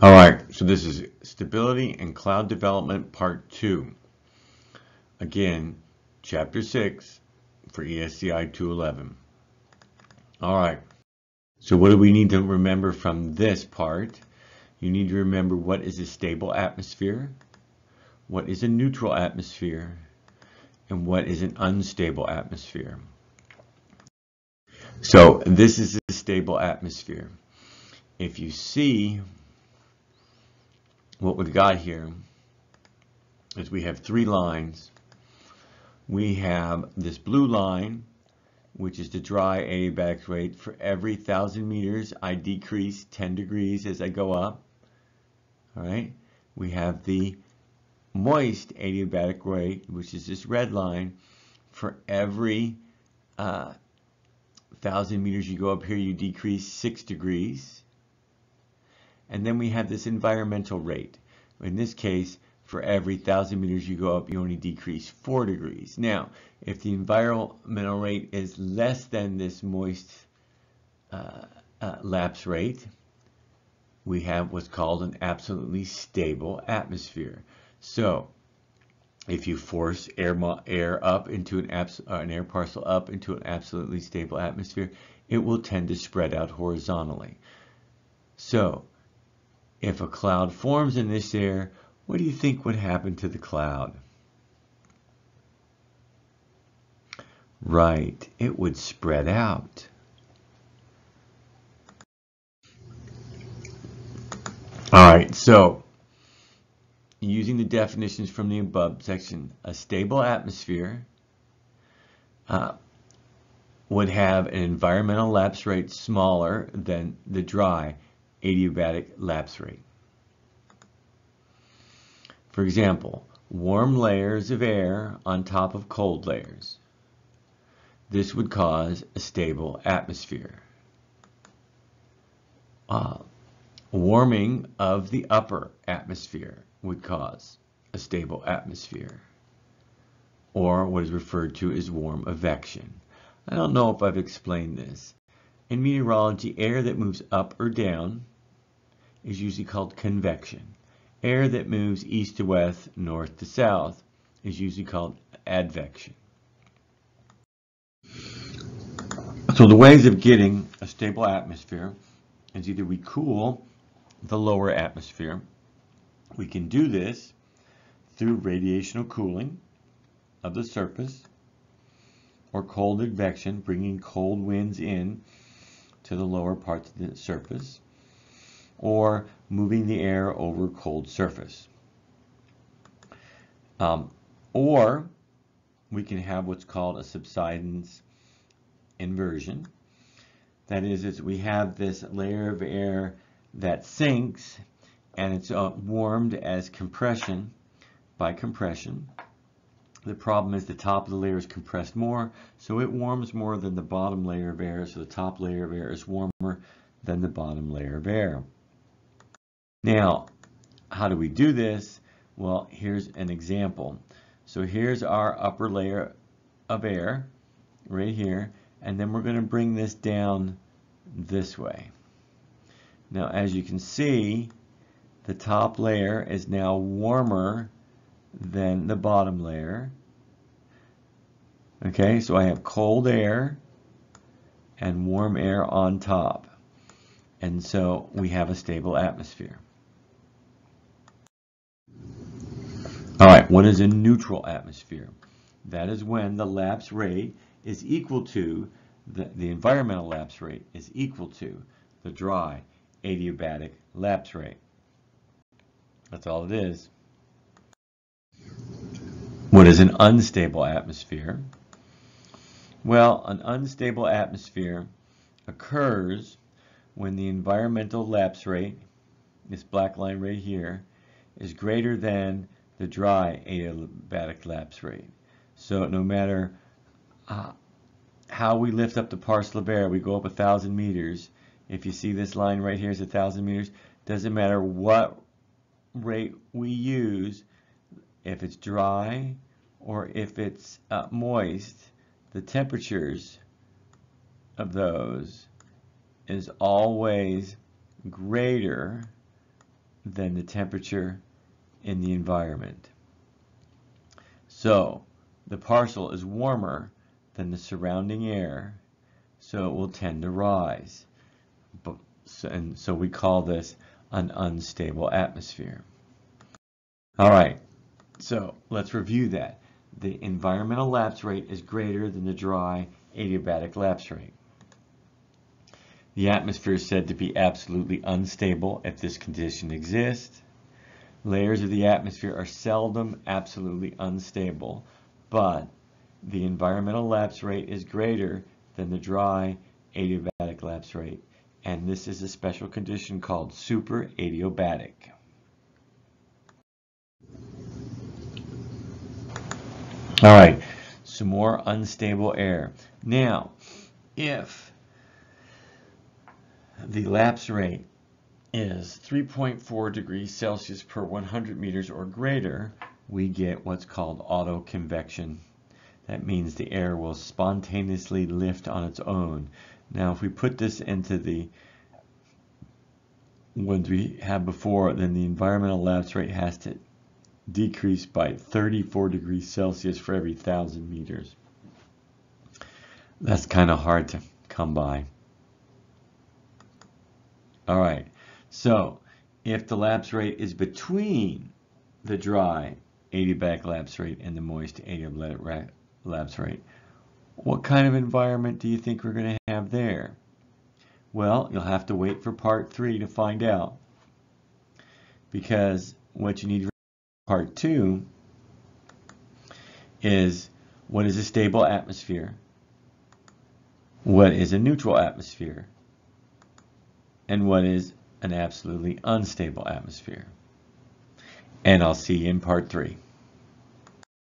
All right, so this is Stability and Cloud Development Part 2. Again, Chapter 6 for ESCI 211. All right, so what do we need to remember from this part? You need to remember what is a stable atmosphere, what is a neutral atmosphere, and what is an unstable atmosphere. So this is a stable atmosphere. If you see what we've got here is we have three lines. We have this blue line, which is the dry adiabatic rate. For every thousand meters, I decrease 10 degrees as I go up. All right. We have the moist adiabatic rate, which is this red line. For every uh, thousand meters you go up here, you decrease six degrees. And then we have this environmental rate. In this case, for every 1,000 meters you go up, you only decrease 4 degrees. Now, if the environmental rate is less than this moist uh, uh, lapse rate, we have what's called an absolutely stable atmosphere. So, if you force air, air up into an, uh, an air parcel up into an absolutely stable atmosphere, it will tend to spread out horizontally. So, if a cloud forms in this air, what do you think would happen to the cloud? Right, it would spread out. All right, so using the definitions from the above section, a stable atmosphere uh, would have an environmental lapse rate smaller than the dry adiabatic lapse rate. For example, warm layers of air on top of cold layers. This would cause a stable atmosphere. Uh, warming of the upper atmosphere would cause a stable atmosphere, or what is referred to as warm advection. I don't know if I've explained this. In meteorology, air that moves up or down is usually called convection. Air that moves east to west, north to south is usually called advection. So the ways of getting a stable atmosphere is either we cool the lower atmosphere. We can do this through radiational cooling of the surface or cold advection, bringing cold winds in to the lower parts of the surface, or moving the air over cold surface. Um, or we can have what's called a subsidence inversion. That is, is we have this layer of air that sinks and it's uh, warmed as compression by compression. The problem is the top of the layer is compressed more, so it warms more than the bottom layer of air, so the top layer of air is warmer than the bottom layer of air. Now, how do we do this? Well, here's an example. So here's our upper layer of air, right here, and then we're going to bring this down this way. Now, as you can see, the top layer is now warmer than the bottom layer. Okay, so I have cold air and warm air on top. And so we have a stable atmosphere. All right, what is a neutral atmosphere? That is when the lapse rate is equal to, the, the environmental lapse rate is equal to the dry adiabatic lapse rate. That's all it is. What is an unstable atmosphere? Well, an unstable atmosphere occurs when the environmental lapse rate, this black line right here, is greater than the dry adiabatic lapse rate. So no matter uh, how we lift up the parcel of air, we go up a thousand meters. If you see this line right here is a thousand meters, doesn't matter what rate we use, if it's dry or if it's uh, moist, the temperatures of those is always greater than the temperature in the environment. So the parcel is warmer than the surrounding air, so it will tend to rise. But, and so we call this an unstable atmosphere. All right, so let's review that. The environmental lapse rate is greater than the dry adiabatic lapse rate. The atmosphere is said to be absolutely unstable if this condition exists. Layers of the atmosphere are seldom absolutely unstable, but the environmental lapse rate is greater than the dry adiabatic lapse rate, and this is a special condition called superadiabatic. All right, some more unstable air. Now, if the lapse rate is 3.4 degrees Celsius per 100 meters or greater, we get what's called autoconvection. That means the air will spontaneously lift on its own. Now, if we put this into the ones we had before, then the environmental lapse rate has to decrease by 34 degrees Celsius for every thousand meters. That's kind of hard to come by. All right, so if the lapse rate is between the dry adiabatic lapse rate and the moist adiabatic lapse rate, what kind of environment do you think we're going to have there? Well, you'll have to wait for part three to find out. Because what you need for part two is what is a stable atmosphere? What is a neutral atmosphere? and what is an absolutely unstable atmosphere. And I'll see you in part three.